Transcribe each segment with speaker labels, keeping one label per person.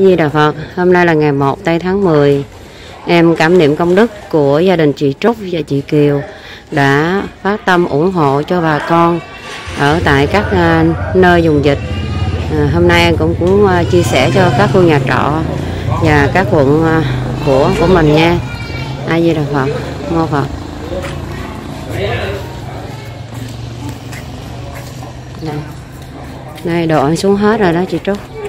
Speaker 1: Di Đà Phật, hôm nay là ngày 1 tây tháng 10. Em cảm niệm công đức của gia đình chị Trúc và chị Kiều đã phát tâm ủng hộ cho bà con ở tại các à, nơi dùng dịch. À, hôm nay em cũng cũng à, chia sẻ cho các khu nhà trọ và các quận của của mình nha. A Di Đà Phật, mô Phật. Đây. Đây đồ ăn xuống hết rồi đó chị Trúc.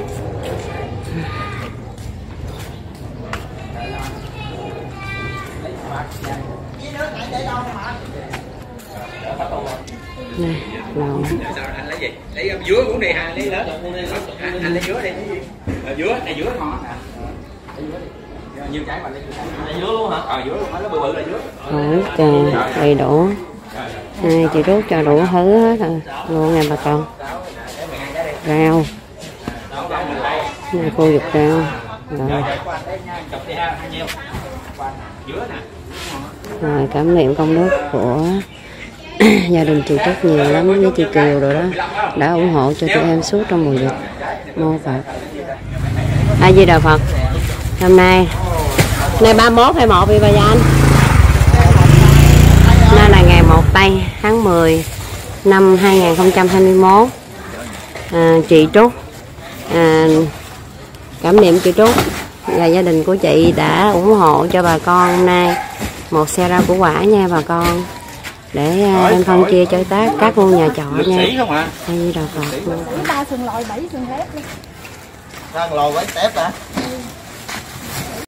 Speaker 1: Này, lòng.
Speaker 2: anh lấy gì lấy dứa cũng đi ha lấy lớn anh, lấy dứa đi dứa này dứa ngon nè dứa nhiều trái mà lấy dứa luôn hả ờ dứa luôn nó bự bự là dứa
Speaker 1: Hỏi trời, đầy đủ. này chị rút cho đủ thứ hết rồi. Luôn nha bà con. Rau. Này cô dục rau. Rồi. Rồi cảm niệm công đức của gia đình chị Trúc nhiều lắm với chị Kiều rồi đó đã ủng hộ cho tụi em suốt trong mùa dịch. Mô Phật. A Di Đà Phật. Hôm nay nay 31 hay 1 vậy bà Gia anh? Nay là ngày 1 tây tháng 10 năm 2021 à, chị Trúc. À, cảm niệm chị Trúc và gia đình của chị đã ủng hộ cho bà con hôm nay. Một xe rau củ quả nha bà con. Để à, em phân chia cho tác các khu nhà trọ nha. hay như Phật
Speaker 3: ba sừng lòi bảy sừng thép đi.
Speaker 4: Răng lò với tép hả?